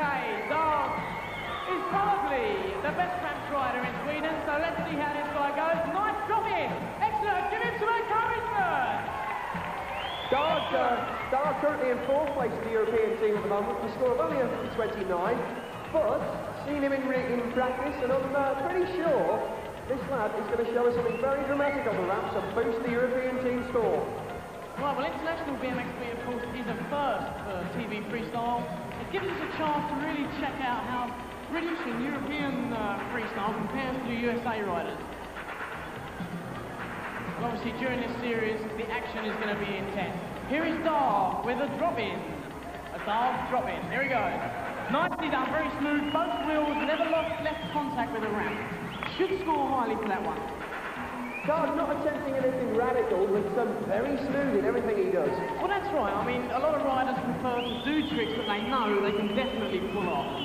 Okay, Dag is probably the best ramp rider in Sweden, so let's see how this guy goes. Nice drop in. Excellent. Give him some encouragement. Dag, uh, currently in fourth place in the European team at the moment with a score of only 129, but seen him in, in practice and I'm uh, pretty sure this lad is going to show us something very dramatic on the ramps and boost the European team score. Right, well, International BMX Beat, of course, is a first for TV freestyle. Gives us a chance to really check out how British and European uh, freestyle compares to the USA riders. Well, obviously, during this series, the action is going to be intense. Here is Dar with a drop-in. A Dar drop-in. There he goes. Nicely done, very smooth. Both wheels never lost left contact with the ramp. Should score highly for that one. Dag not attempting anything radical, but um, very smooth in everything he does. Well, that's right. I mean, a lot of riders prefer to do tricks that they know they can definitely pull off.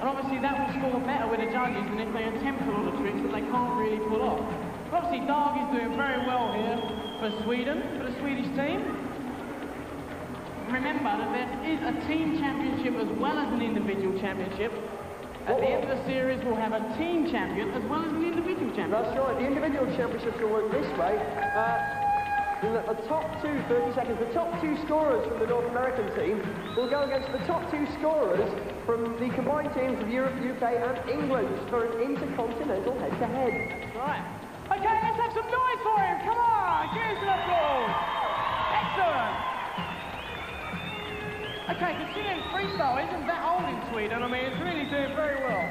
And obviously that will score better with the judges than if they attempt a lot of tricks that they can't really pull off. But obviously Dag is doing very well here for Sweden, for the Swedish team. Remember that there is a team championship as well as an individual championship. At the end of the series, we'll have a team champion as well as an individual champion. That's right, the individual championships will work this way. Uh, the, the top two, 30 seconds, the top two scorers from the North American team will go against the top two scorers from the combined teams of Europe, UK and England for an intercontinental head-to-head. -head. Right. Okay, considering freestyle isn't that old in Sweden, I mean, it's really doing very well.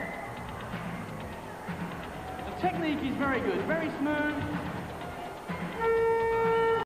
The technique is very good, very smooth,